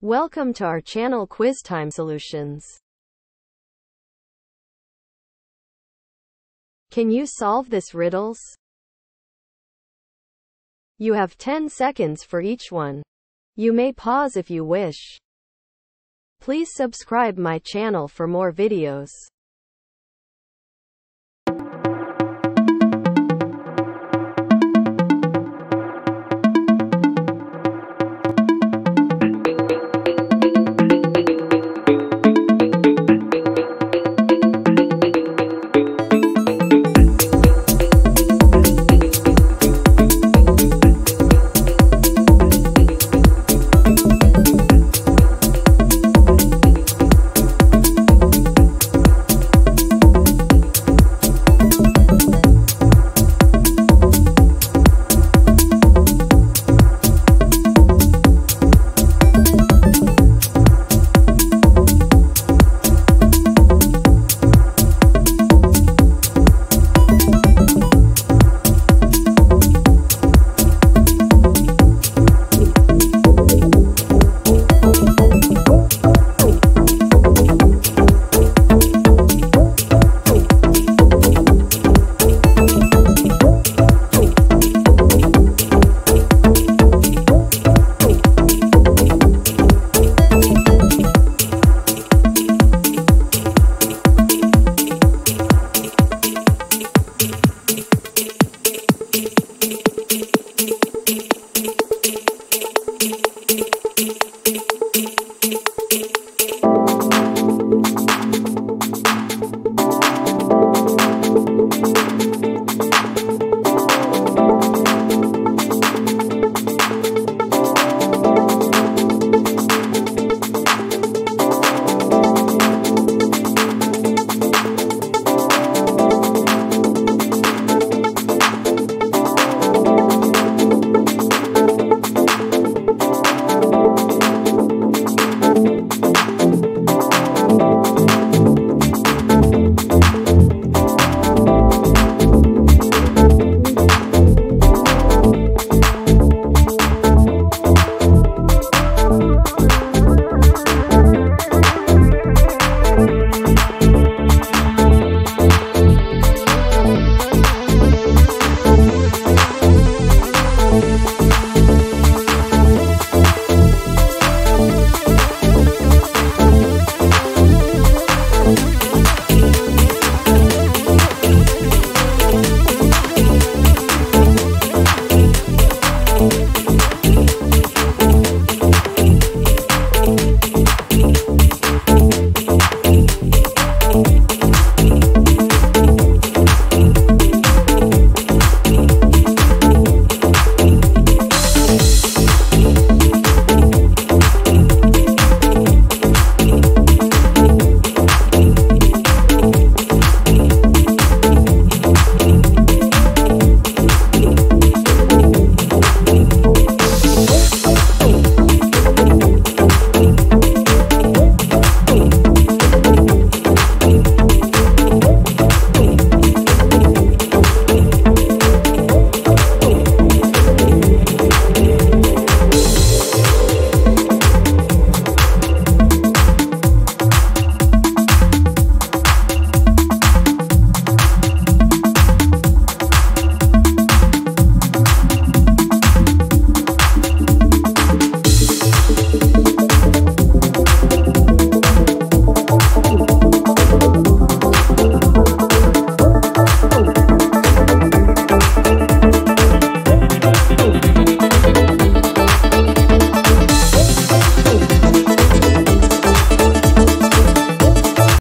Welcome to our channel Quiz Time Solutions. Can you solve this riddles? You have 10 seconds for each one. You may pause if you wish. Please subscribe my channel for more videos.